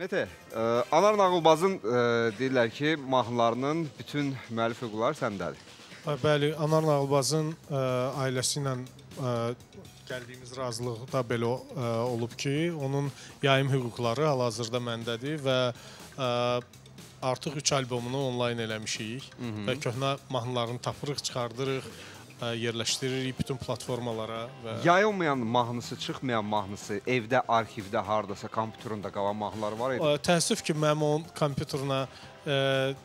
Mete, ə, Anar Nağılbazın ə, deyirlər ki, mahnılarının bütün müəllif hüquqları səndədir. Bəli, Anar Nağılbazın ə, ailəsi ilə ə, gəldiyimiz razılıqda belə ə, olub ki, onun yayım hüquqları hal-hazırda məndədir və ə, artıq 3 albomunu onlayn eləmişik Hı -hı. və köhnə mahnılarını tapırıq, çıxardırıq, yerləşdiririk bütün platformalara və Yayılmayan mahnısı, çıxmayan mahnısı, evdə, arxivdə, hardasa, kompüterində qalan mahnılar var idi. Təəssüf ki, mənim onun kompüterinə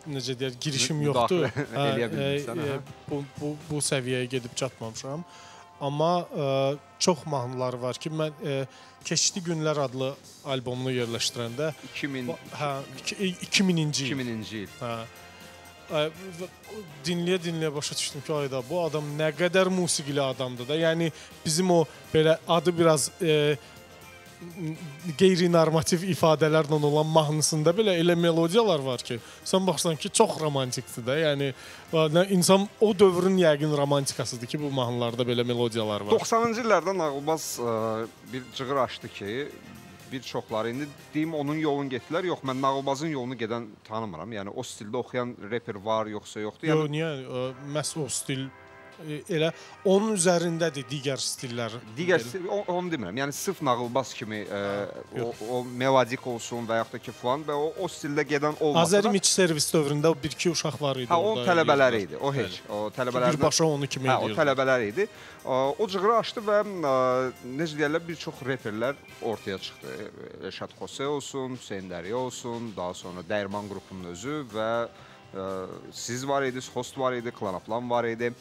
necə deyək, girişim yoxdur. Eləyə bilmirsən, bu bu bu səviyyəyə gedib çatmamışam. Amma ə, çox mahnıları var ki, mən ə, Keçdi Günlər adlı albomunu yerləşdirəndə 2000 bu- hə iki- 2000-ci il. 2000-ci il. Hə. Ə, və dinləyə dinləyə başa düşdüm ki, ayda bu adam nə qədər musiqili adamdır da. Yəni bizim o belə adı biraz e, qeyri-normativ ifadələrlə olan mahnısında belə elə melodiyalar var ki, sən baxsan ki, çox romantikdir də. Yəni nə- insan o dövrün yəqin romantikasıdır ki, bu mahnılarda belə melodiyalar var. 90-cı illərdə Nağılbaz ə, bir cığır açdı ki, bir çoxları indi deyim onun yolunu getdilər. Yox, mən Nağılbazın yolunu gedən tanımıram. Yəni o stildə oxuyan reper var, yoxsa yoxdur. Yo, Yəni niyə ə, məhz o stil elə onun üzərindədir digər stillər. digər stil, o- onu demirəm. Yəni sırf Nağılbaz kimi ə, o, yox. o melodik olsun və yaxud da ki falan və o, o stildə gedən olmasa Azəri da, Miç servis dövründə o 1-2 uşaq var idi Ha, o orada, tələbələri idi. O heç. Bəli. O tələbələrdən Birbaşa onu kimi Hə, o edirdi. tələbələr idi. Ə, O cığırı açdı və necə deyirlər, bir çox reperlər ortaya çıxdı. Rəşad Xose olsun, Hüseyn Dərya olsun, daha sonra Dəyirman qrupunun özü və siz var idiniz, Host var idi, Klanaplan var idi.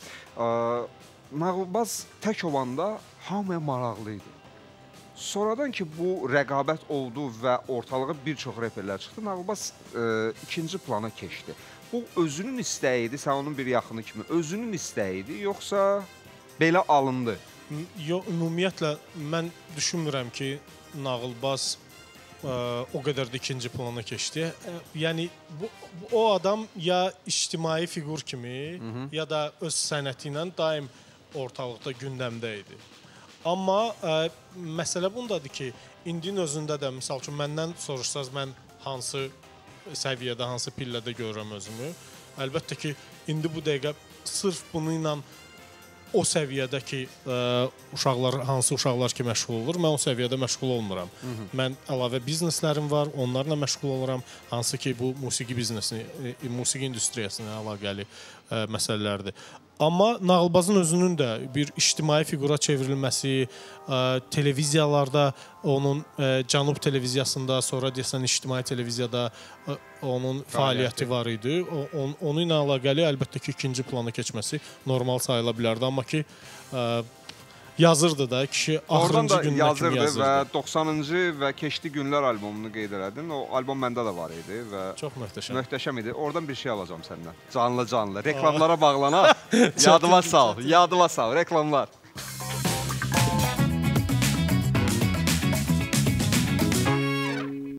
Nağılbaz tək olanda hamıya maraqlı idi. Sonradan ki bu rəqabət oldu və ortalığa bir çox reperlər çıxdı, Nağılbaz ə, ikinci plana keçdi. Bu özünün istəyi idi, sən onun bir yaxını kimi özünün istəyi idi, yoxsa belə alındı? Yo, ümumiyyətlə mən düşünmürəm ki, nağılbaz o qədər də ikinci plana keçdi. Yəni bu, bu o adam ya ictimai fiqur kimi, Hı -hı. ya da öz sənəti ilə daim ortalıqda gündəmdə idi. Amma ə, məsələ bundadır ki, indinin özündə də məsəl üçün məndən soruşsaz mən hansı səviyyədə, hansı pillədə görürəm özümü. Əlbəttə ki, indi bu dəqiqə sırf bunu ilə o səviyyədəki ə, uşaqlar hansı uşaqlar ki məşğul olur, mən o səviyyədə məşğul olmuram. Hı -hı. Mən əlavə bizneslərim var, onlarla məşğul oluram, hansı ki bu musiqi biznesini, e, musiqi industriyasına əlaqəli ə, məsələlərdir. Amma Nağılbazın özünün də bir ictimai fiqura çevrilməsi, ə, televiziyalarda onun ə, Cənub televiziyasında, sonra desən ictimai televiziyada ə, onun fəaliyyəti var idi. O, on, onu ilə əlaqəli əlbəttə ki, ikinci plana keçməsi normal sayıla bilərdi, amma ki ə, yazırdı da kişi Oradan axırıncı da gününə yazırdı, kimi yazırdı. və 90-cı və Keçdi Günlər albomunu qeyd elədin. O albom məndə də var idi və Çox möhtəşəm. möhtəşəm idi. Oradan bir şey alacağam səndən. Canlı canlı. Reklamlara bağlana. yadıma sal. Yadıma sal. Reklamlar.